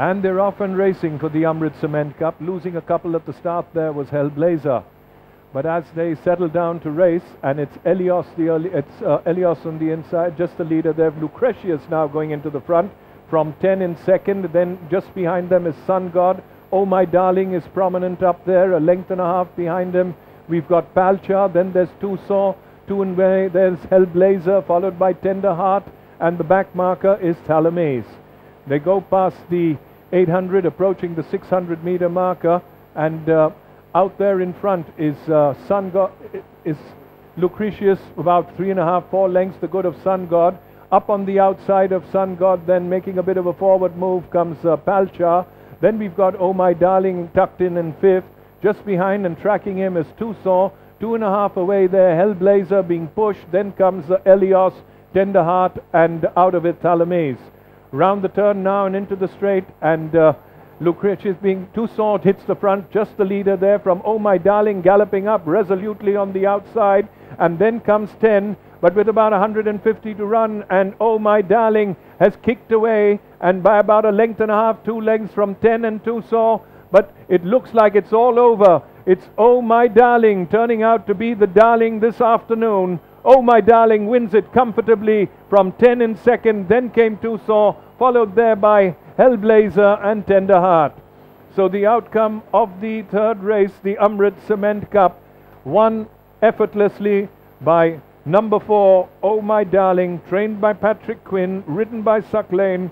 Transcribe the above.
And they're off and racing for the Amrit Cement Cup. Losing a couple at the start there was Hellblazer. But as they settle down to race, and it's Elios, the early, it's uh, Elios on the inside, just the leader there. Lucretius now going into the front from 10 in second. Then just behind them is Sun God. Oh My Darling is prominent up there, a length and a half behind him. We've got Palcha, then there's Tucson, and there's Hellblazer, followed by Tender Heart, and the back marker is Talamaze. They go past the 800, approaching the 600 meter marker, and uh, out there in front is uh, Sun God, is Lucretius, about three and a half, four lengths, the good of Sun God. Up on the outside of Sun God, then making a bit of a forward move comes uh, Palcha. Then we've got Oh My Darling tucked in in fifth. Just behind and tracking him is Tucson. Two and a half away there, Hellblazer being pushed. Then comes uh, Elios, Tender Heart, and out of it, Talamaze. Round the turn now and into the straight, and uh, Lucretius being Tucson hits the front, just the leader there from Oh My Darling galloping up resolutely on the outside, and then comes 10, but with about 150 to run, and Oh My Darling has kicked away, and by about a length and a half, two lengths from 10 and Tucson, but it looks like it's all over. It's Oh My Darling turning out to be the darling this afternoon. Oh My Darling wins it comfortably from 10 in second, then came Tucson, followed there by Hellblazer and Tender Heart. So the outcome of the third race, the Amrit Cement Cup, won effortlessly by number four, Oh My Darling, trained by Patrick Quinn, ridden by Suck Lane,